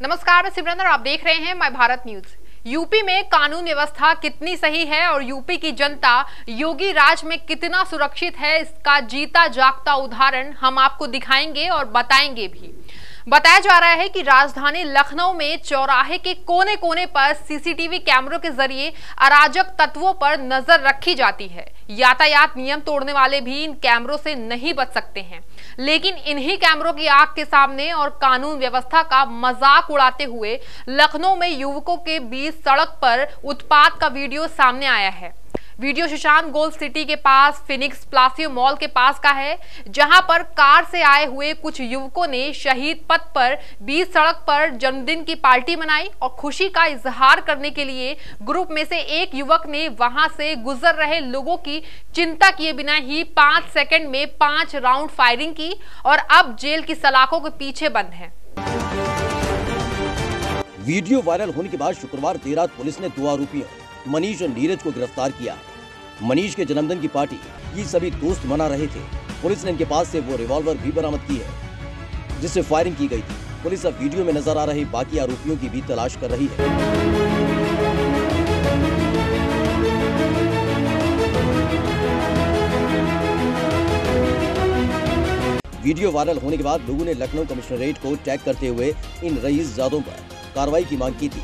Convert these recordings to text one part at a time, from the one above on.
नमस्कार, मैं सिमरन और आप देख रहे हैं माय भारत न्यूज़ यूपी में कानून व्यवस्था कितनी सही है और यूपी की जनता योगी राज में कितना सुरक्षित है, इसका जीता जागता उदाहरण हम आपको दिखाएँगे और बताएँगे भी। बताया जा रहा है कि राजधानी लखनऊ में चौराहे के कोने कोने पर सीसीटीवी कैमरों के ज़रिए अराजक तत्वों पर नज़र रखी जाती है। यातायात नियम तोड़ने वाले भी इन कैमरों से नहीं बच सकते हैं। लेकिन इन्हीं कैमरों की आग के सामने और कानून व्यवस्था का मज़ाक उड़ाते हुए लखनऊ में युवकों के बीच सड़क पर उत्पात का वीडियो सामने आया है। वीडियो सुशांत गोल्ड सिटी के पास, फिनिक्स प्लासियो मॉल के पास का है, जहाँ पर कार से आए हुए कुछ युवकों ने शहीद पथ पर, बीच सड़क पर जन्मदिन की पार्टी मनाई और खुशी का इजहार करने के लिए ग्रुप में से एक युवक ने वहाँ से गुजर रहे लोगों की चिंता किए बिना ही पाँच सेकेंड में पाँच राउंड फायरिंग की और अब जेल की सलाखों के पीछे बंद है। वीडियो वायरल होने के बाद शुक्रवार देर रात पुलिस ने दो आरोपियों, मनीष और नीरज को गिरफ़्तार किया। मनीष के जन्मदिन की पार्टी ये सभी दोस्त मना रहे थे। पुलिस ने इनके पास से वो रिवॉल्वर भी बरामद की है, जिससे फायरिंग की गई थी। पुलिस अब वीडियो में नज़र आ रहे बाकी आरोपियों की भी तलाश कर रही है। वीडियो वायरल होने के बाद लोगों ने लखनऊ कमिश्नरेट को टैग करते हुए इन रईस जादों पर कार्रवाई की मांग की थी।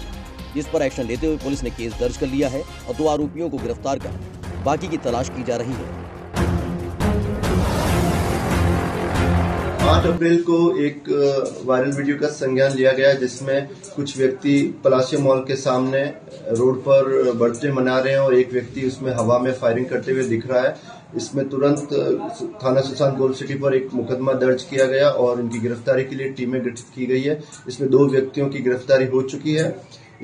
जिस पर एक्शन लेते हुए पुलिस ने केस दर्ज कर लिया है और दो आरोपियों को गिरफ़्तार कर बाकी की तलाश की जा रही है। आठ अप्रैल को एक वायरल वीडियो का संज्ञान लिया गया जिसमें कुछ व्यक्ति पलासियो मॉल के सामने रोड पर बर्थडे मना रहे हैं और एक व्यक्ति उसमें हवा में फायरिंग करते हुए दिख रहा है। इसमें तुरंत थाना सुशांत गोल्ड सिटी पर एक मुकदमा दर्ज किया गया और उनकी गिरफ्तारी के लिए टीमें गठित की गई है। इसमें दो व्यक्तियों की गिरफ्तारी हो चुकी है।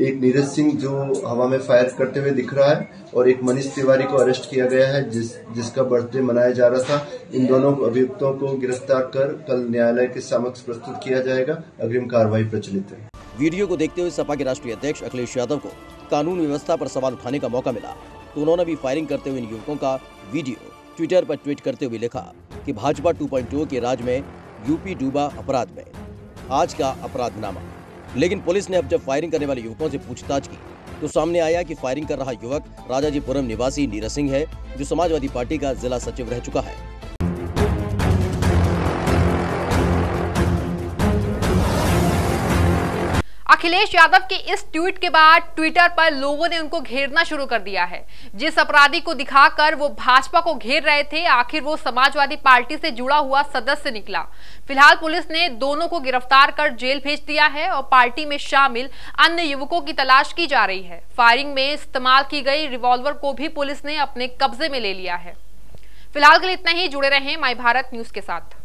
एक नीरज सिंह जो हवा में फायर करते हुए दिख रहा है और एक मनीष तिवारी को अरेस्ट किया गया है, जिस, जिसका बर्थडे मनाया जा रहा था। इन दोनों अभियुक्तों को गिरफ़्तार कर कल न्यायालय के समक्ष प्रस्तुत किया जाएगा। अग्रिम कार्रवाई प्रचलित है। वीडियो को देखते हुए सपा के राष्ट्रीय अध्यक्ष अखिलेश यादव को कानून व्यवस्था पर सवाल उठाने का मौका मिला। तो उन्होंने भी फायरिंग करते हुए इन युवकों का वीडियो ट्विटर पर ट्वीट करते हुए लिखा कि भाजपा 2.0 के राज में यूपी डूबा अपराध में। आज का अपराधनामा। लेकिन पुलिस ने अब जब फायरिंग करने वाले युवकों से पूछताछ की तो सामने आया कि फायरिंग कर रहा युवक राजाजीपुरम निवासी नीरज सिंह है, जो समाजवादी पार्टी का जिला सचिव रह चुका है। अखिलेश यादव के इस ट्वीट के बाद ट्विटर पर लोगों ने उनको घेरना शुरू कर दिया है। जिस अपराधी को दिखाकर वो भाजपा को घेर रहे थे, आखिर वो समाजवादी पार्टी से जुड़ा हुआ सदस्य निकला। फ़िलहाल पुलिस ने दोनों को गिरफ़्तार कर जेल भेज दिया है और पार्टी में शामिल अन्य युवकों की तलाश की जा रही है। फायरिंग में इस्तेमाल की गई रिवॉल्वर को भी पुलिस ने अपने कब्जे में ले लिया है। फ़िलहाल के लिए इतना ही। जुड़े रहे माई भारत न्यूज़ के साथ।